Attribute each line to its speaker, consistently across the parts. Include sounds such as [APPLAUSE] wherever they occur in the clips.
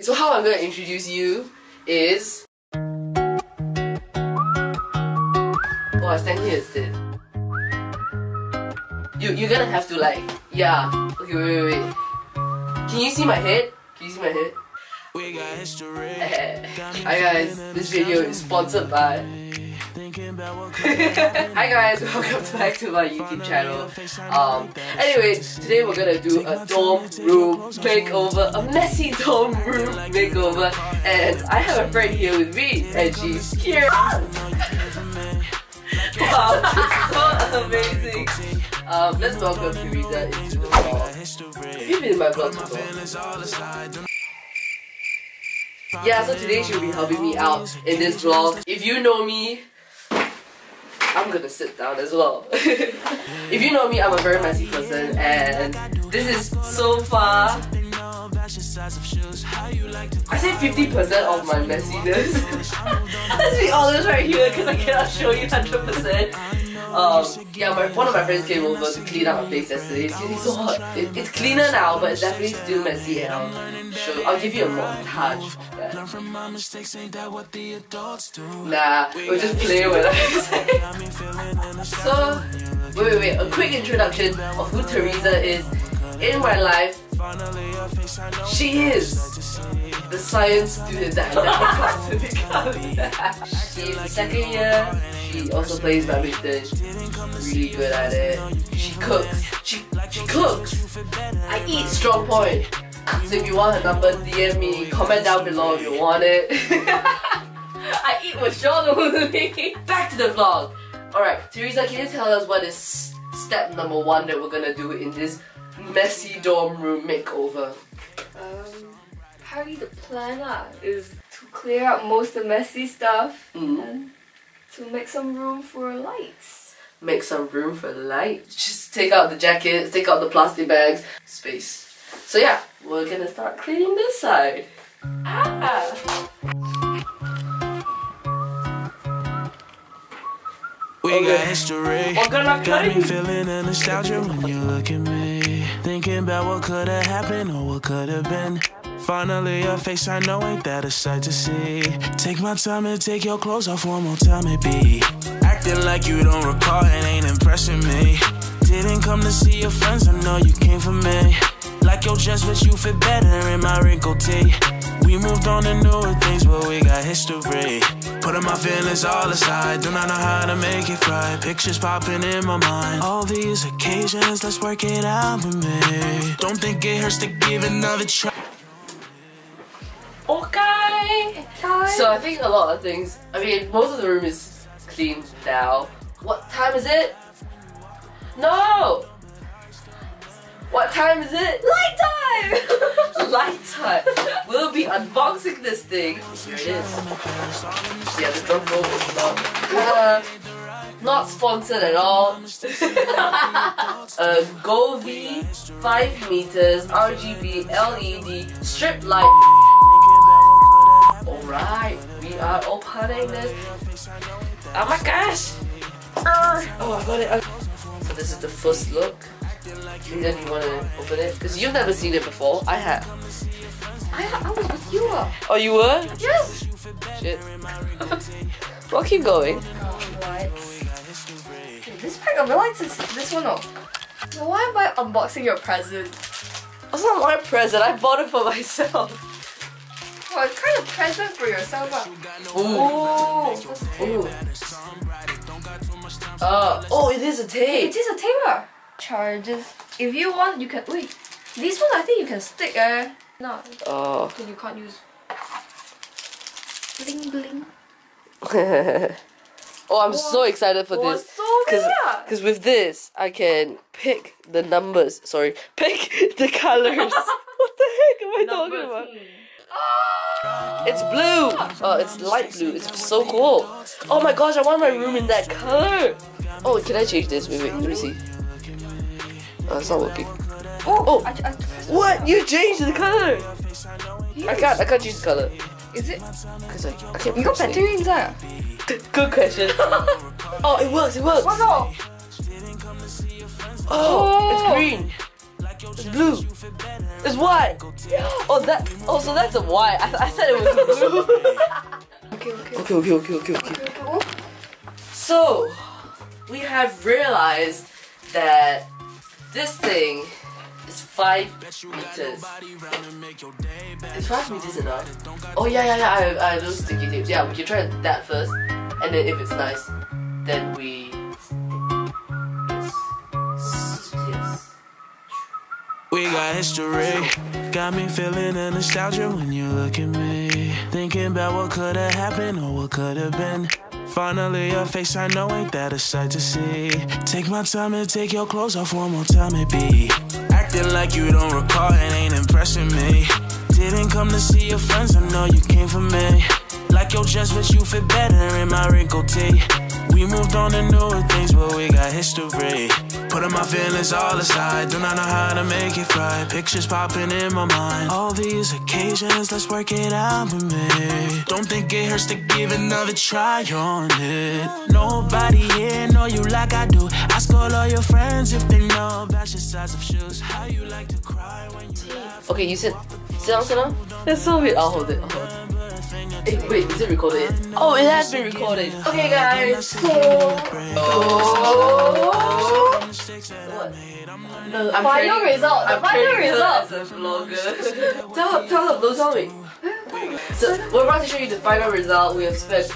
Speaker 1: So how I'm gonna introduce you is... Oh, I stand here instead. You, you're gonna have to like, yeah. Okay, wait, wait, wait. Can you see my head? Can you see my head?
Speaker 2: We got history. [LAUGHS]
Speaker 1: Hi guys, this video is sponsored by [LAUGHS] Hi guys, welcome back to my YouTube channel. Um, anyway, today we're gonna do a dorm room makeover, a messy dorm room makeover, and I have a friend here with me, and she's here. [LAUGHS] wow, so amazing. Um, let's welcome Teresa into the vlog. You've been in my vlog before? Yeah, so today she'll be helping me out in this vlog. If you know me, I'm gonna sit down as well. [LAUGHS] if you know me, I'm a very messy person and this is so far I say 50% of my messiness. [LAUGHS] Let's be honest right here because I cannot show you 100%. Um, yeah, my, one of my friends came over to clean up my place yesterday. It's getting so hot. It, it's cleaner now, but it's definitely still messy and I'll show I'll give you a montage that. Nah, we'll just play with it. [LAUGHS] so, wait, wait, wait. A quick introduction of who Teresa is in my life. She is the science student that I never got to [LAUGHS] become. [LAUGHS] She's the second year. She also plays badminton. She's Really good at it. She cooks. She she cooks. I eat strong point. So if you want her number, DM me. Comment down below if you want it. [LAUGHS] I eat with Shawn only. Back to the vlog. Alright, Teresa, can you tell us what is step number one that we're gonna do in this messy dorm room makeover?
Speaker 3: Um, probably the plan uh, is to clear out most of the messy stuff
Speaker 1: Mm.
Speaker 3: and to make some room for lights.
Speaker 1: Make some room for light. Just take out the jackets, take out the plastic bags, space. So yeah, we're gonna start cleaning this side. Ah!
Speaker 2: We
Speaker 1: Okay.
Speaker 2: got history.
Speaker 1: We're gonna
Speaker 2: Got me
Speaker 1: clean.
Speaker 2: feeling the nostalgia when you look at me. Thinking about what could have happened or what could have been. Finally, a face I know ain't that a sight to see. Take my time and take your clothes off one more time, maybe. Acting like you don't recall and ain't impressing me. Didn't come to see your friends, I know you came for me. Like your dress, but you fit better in my wrinkled tee. We moved on to newer things, but we got history. Putting my feelings all aside, do not know how to make it right. Pictures popping in my mind. All these occasions, let's work it out with me. Don't think it hurts to give another try.
Speaker 1: Okay! So I think a lot of things, I mean, most of the room is clean now. What time is it? No! What time is it?
Speaker 3: Light time! [LAUGHS]
Speaker 1: Light time! We'll be unboxing this thing. Here it is. Yeah, the drum roll is not, uh, not sponsored at all. uh, [LAUGHS] Govee 5 meters RGB LED strip light. Alright, we are opening this. Oh my gosh! Oh, I got it. So this is the first look. Linda, do you want to open it? Because you've never seen it before. I have.
Speaker 3: I, I was with you.
Speaker 1: Oh, you were?
Speaker 3: Yes!
Speaker 1: Shit. [LAUGHS] well, keep going.
Speaker 3: This pack of lights is this one oh. So why am I unboxing your present?
Speaker 1: That's not my present. I bought it for myself.
Speaker 3: Well, it's kind of present for yourself.
Speaker 1: Ooh.
Speaker 3: Oh, what's?
Speaker 1: Ooh. Uh, oh, it is a tape.
Speaker 3: It is a tape. Charges. If you want, you can. Wait. These ones I think you can stick. Eh? No,
Speaker 1: Oh.
Speaker 3: then you can't use. Bling bling. [LAUGHS]
Speaker 1: oh, I'm so excited for
Speaker 3: Oh,
Speaker 1: this.
Speaker 3: so
Speaker 1: Cause,
Speaker 3: yeah.
Speaker 1: Cause with this, I can pick the numbers. Sorry, pick the colors. [LAUGHS] what the heck am I talking about? It's blue. Oh, it's light blue. It's so cool. Oh my gosh, I want my room in that color. Oh, can I change this? Wait, wait, let me see. Oh, it's not working.
Speaker 3: Oh,
Speaker 1: Oh.
Speaker 3: I, I,
Speaker 1: What? You changed the color? I can't. I can't change the color.
Speaker 3: Is it?
Speaker 1: Cause I, I can't.
Speaker 3: You got battery inside?
Speaker 1: Good question. [LAUGHS] oh, it works. It works.
Speaker 3: What's all?
Speaker 1: Oh, it's
Speaker 3: Oh.
Speaker 1: green. It's blue. It's white. [GASPS] Oh, that. Oh, so that's a white. I, I said it was blue. [LAUGHS]
Speaker 3: okay. Okay,
Speaker 1: okay, okay, okay, okay. okay. So, we have realized that this thing is 5 meters. It's 5 meters enough? Oh yeah, yeah, yeah, I, I those sticky tapes. Yeah, we can try that first. And then if it's nice, then we...
Speaker 2: We got history, got me feeling a nostalgia when you look at me. Thinking about what could have happened or what could have been. Finally, your face I know ain't that a sight to see. Take my time and take your clothes off one more time, maybe. Acting like you don't recall and ain't impressing me. Didn't come to see your friends, I know you came for me. Like your dress, but you fit better in my wrinkled tee. We moved on to newer things, but we got history. Putting my feelings all aside, do not know how to make it right. Pictures popping in my mind. All these occasions, let's work it out with me. Don't think it hurts to give another try on it. Nobody here know you like I do. Ask all your friends if they know about your size of shoes. How you like to cry when you.
Speaker 1: Okay, you sit. Sit down, sit down. That's so weird. I'll hold it. I'll hold it. Wait, is it recorded? Oh, it has been recorded. Okay, guys. So, oh. what?
Speaker 3: The I'm final result. The I'm final result.
Speaker 1: As a vlogger. [LAUGHS] tell, tell them. Don't tell me. So we're about to show you the final result. We have spent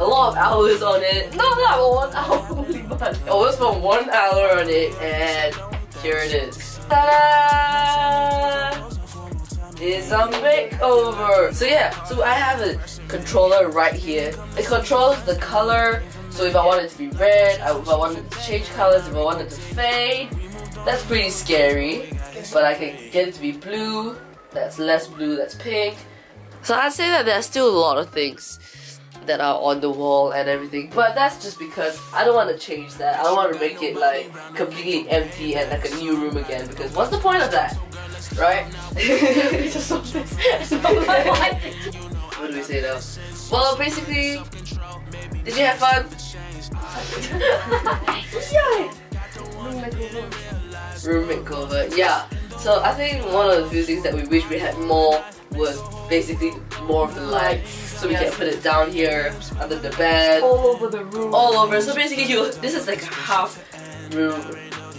Speaker 1: a lot of hours on it. No, not one [LAUGHS] hour only, but oh, we spent one hour on it, and here it is. Ta-da! It's a makeover. So yeah, so I have a controller right here. It controls the color. So if I want it to be red, if I want it to change colors, if I want it to fade, that's pretty scary. But I can get it to be blue. That's less blue. That's pink. So I'd say that there's still a lot of things that are on the wall and everything. But that's just because I don't want to change that. I don't want to make it like completely empty and like a new room again. Because what's the point of that? Right? just this. [LAUGHS] what do we say though? Well, basically, did you have fun? [LAUGHS] yeah. Room makeover. Yeah. So I think one of the few things that we wish we had more was basically more of the lights. So we yes. can put it down here under the bed.
Speaker 3: All over the room.
Speaker 1: All over. So basically, you this is like a half room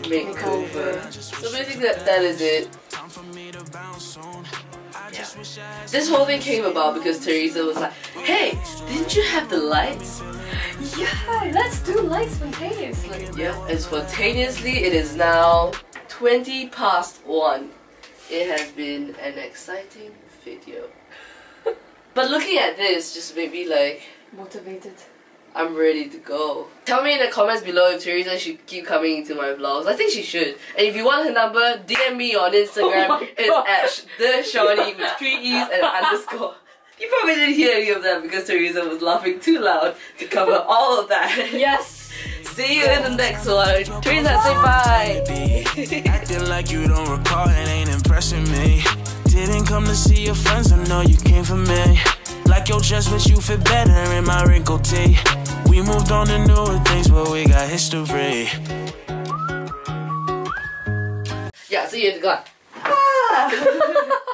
Speaker 1: makeover. So basically, that, that is it. Yeah. This whole thing came about because Teresa was like, hey, didn't you have the lights?
Speaker 3: Yeah, let's do lights spontaneously.
Speaker 1: Yeah, and spontaneously it is now 20 past 1. It has been an exciting video. [LAUGHS] but looking at this just made me like...
Speaker 3: Motivated.
Speaker 1: I'm ready to go. Tell me in the comments below if Teresa should keep coming into my vlogs. I think she should. And if you want her number, DM me on Instagram. Oh it's at the Shawnee with three E's and an underscore. You probably didn't hear any of that because Teresa was laughing too loud to cover all of that.
Speaker 3: Yes.
Speaker 1: See you in the next one. Teresa, say bye. [LAUGHS]
Speaker 2: Acting like you don't recall and ain't impressing me. Didn't come to see your friends, I know you came for me. Like your dress, but you fit better in my wrinkled tee. We moved on to newer things, but we got history.
Speaker 1: Yeah, so you have to go. Ah. [LAUGHS]